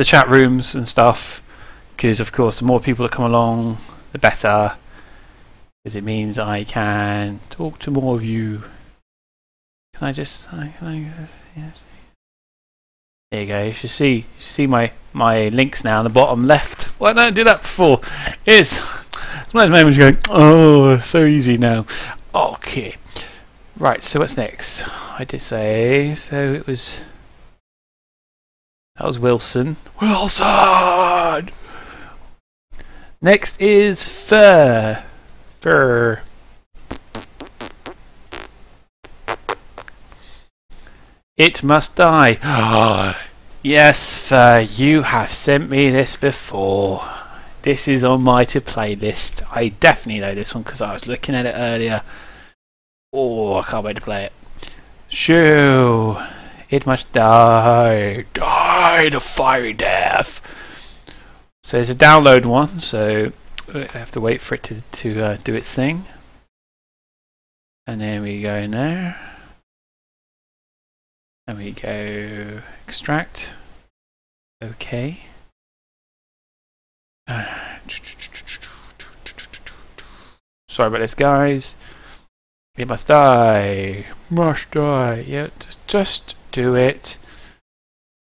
the chat rooms and stuff because of course the more people that come along the better. Because it means I can talk to more of you. Can I just can I yes. there you go. You should see you should see my my links now on the bottom left. Why didn't I do that before? It's of moments going oh so easy now. Okay. Right so what's next? I did say so it was that was Wilson. Wilson! Next is Fur. Fur. It must die. yes, Fur, you have sent me this before. This is on my to play list. I definitely know this one because I was looking at it earlier. Oh, I can't wait to play it. Shoo! It must die. Die the fiery death. So it's a download one, so I have to wait for it to, to uh, do its thing. And then we go in there. And we go extract. Okay. Sorry about this, guys. It must die. Must die. Yeah, just, just do it.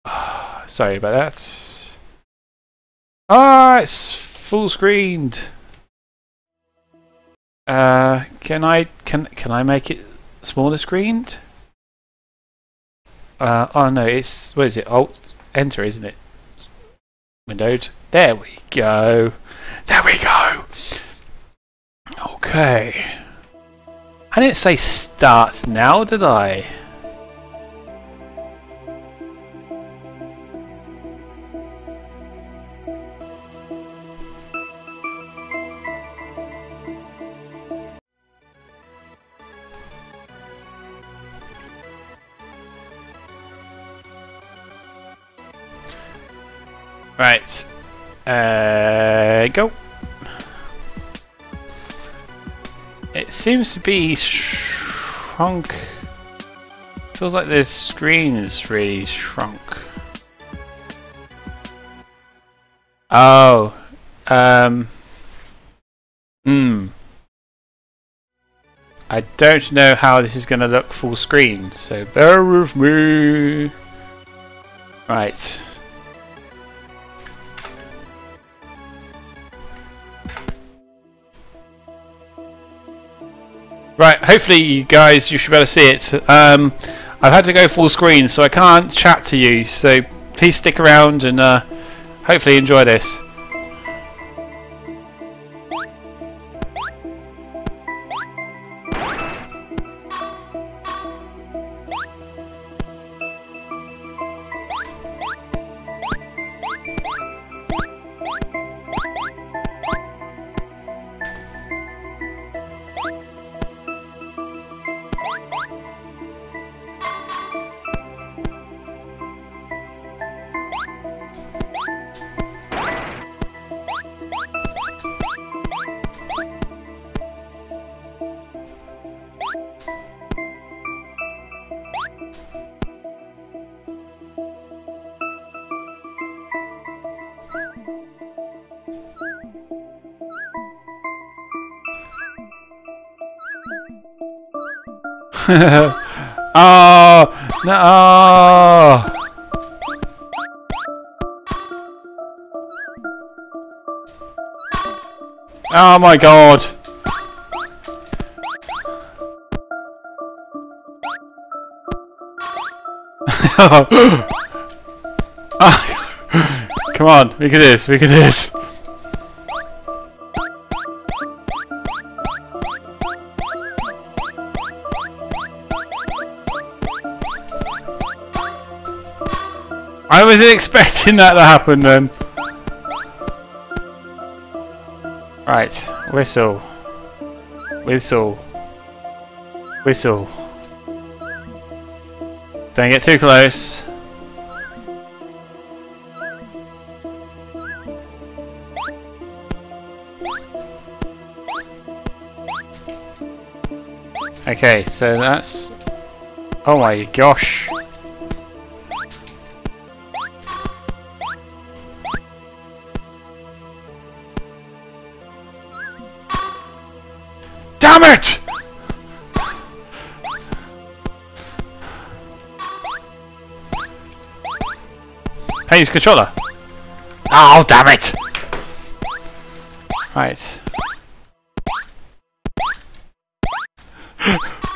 sorry about that. Ah, it's full screened. Uh, can I can can I make it smaller screened? Uh, oh no, it's what is it? Alt Enter, isn't it? Windowed. There we go. There we go. Okay. I didn't say start now, did I? Right. Uh, go. It seems to be shrunk. Feels like the screen is really shrunk. Oh. Um. Hmm. I don't know how this is going to look full screen, so bear with me. Right. Right, hopefully you guys, you should be able to see it. Um, I've had to go full screen, so I can't chat to you, so please stick around and uh, hopefully enjoy this. oh no! Oh my god! Come on, we can do this, we can do this. I wasn't expecting that to happen then. Right, whistle. Whistle. Whistle. Don't get too close. Okay, so that's... Oh my gosh. Damn it! Hey, use controller. Oh, damn it! Right.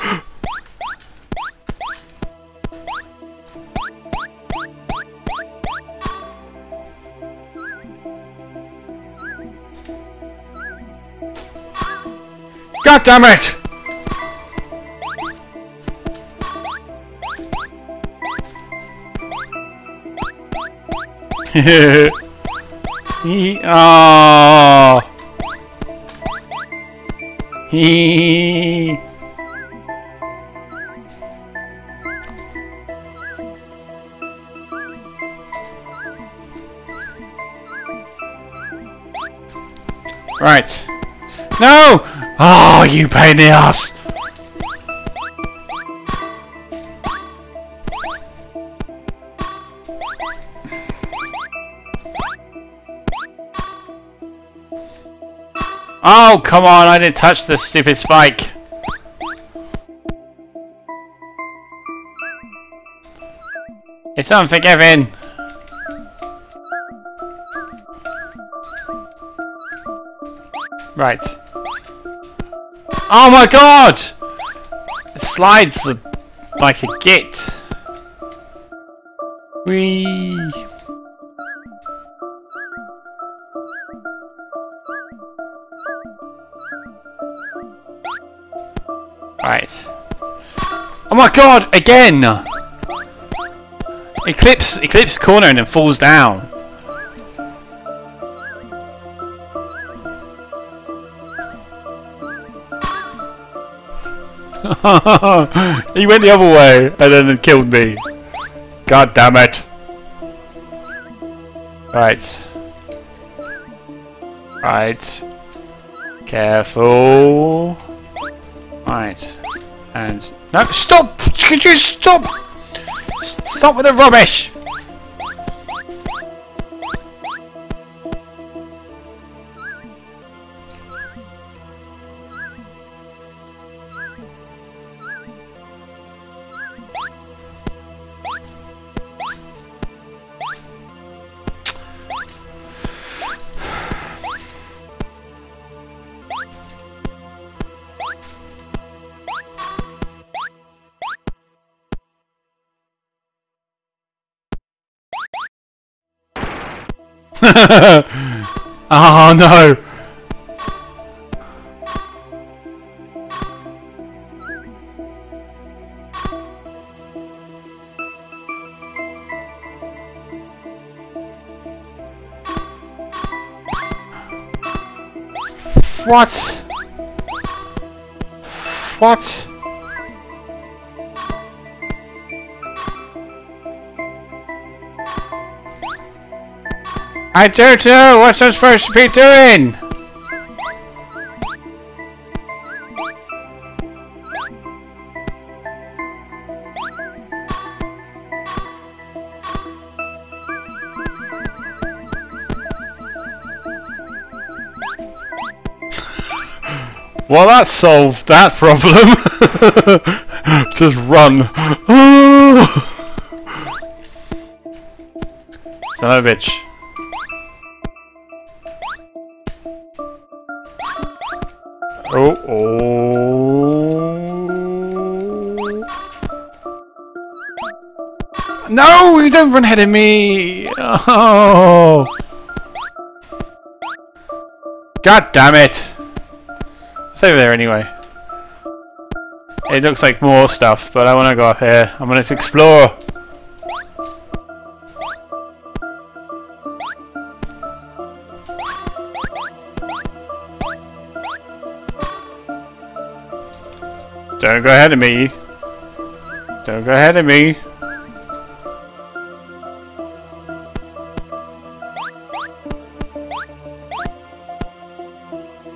God damn it! He oh. He Right. No! Oh, you pain in the ass! Oh, come on, I didn't touch the stupid spike. It's unforgiving. Right. Oh my god! It slides like a git. Whee! Right. Oh my god, again! Eclipse, Eclipse corner and then falls down. he went the other way and then it killed me. God damn it. Right. Right. Careful. Right. And... No, stop! Could you stop? Stop with the rubbish! Oh no! What? What? I don't know what I'm supposed to be doing! well, that solved that problem. Just run. Son of a bitch. Oh, oh. No, you don't run ahead of me. Oh. God damn it. It's over there anyway. It looks like more stuff, but I want to go up here. I want to explore. Don't go ahead of me. Don't go ahead of me.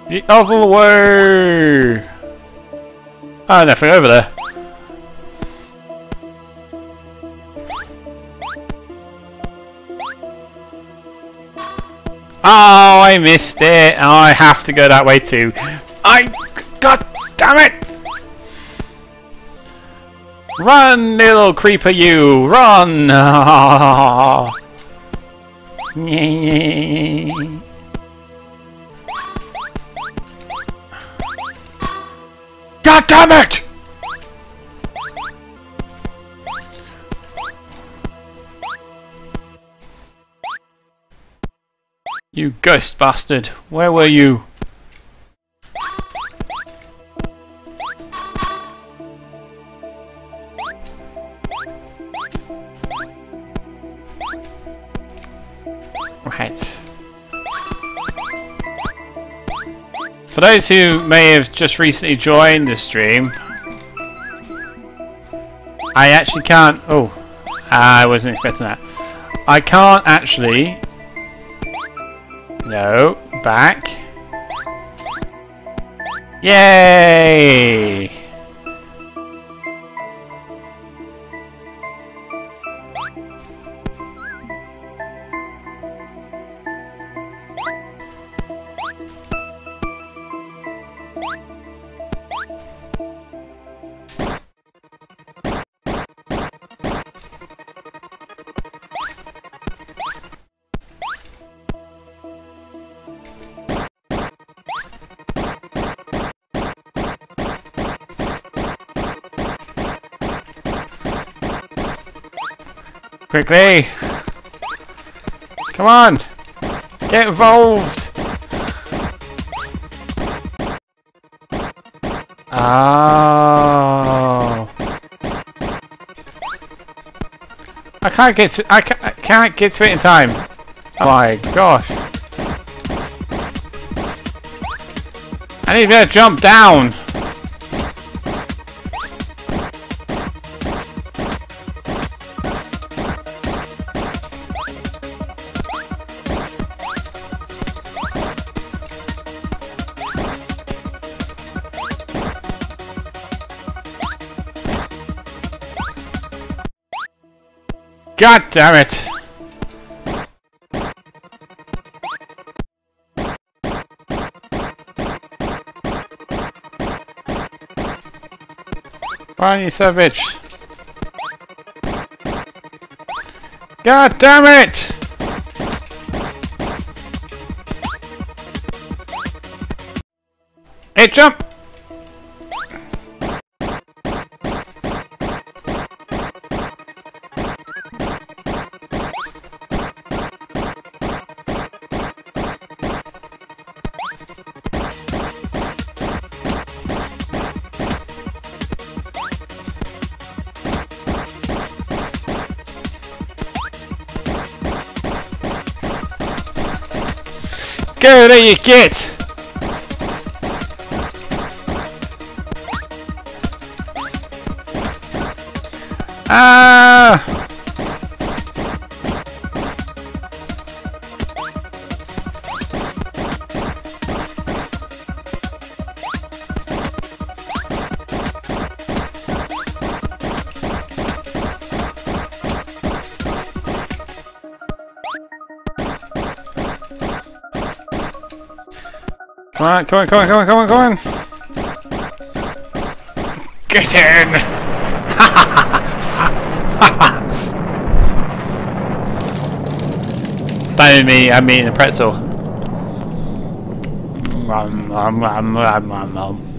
The other way! Ah, oh, nothing over there. Oh, I missed it. Oh, I have to go that way too. I... God damn it! Run, little creeper, you! Run! God damn it! You ghost bastard! Where were you? Right. For those who may have just recently joined the stream, I actually can't... Oh, I wasn't expecting that. I can't actually... No, back. Yay! Quickly! Come on! Get involved! Oh. I can't get to I can't, I can't get to it in time. Oh my gosh. I need to jump down. God damn it! Why savage? God damn it! Hey, jump! Go, there you get! Ah! Come on, come on, come on, come on, come on, come on! Get in! Don't me, I mean a pretzel. Um, um, um, um, um, um.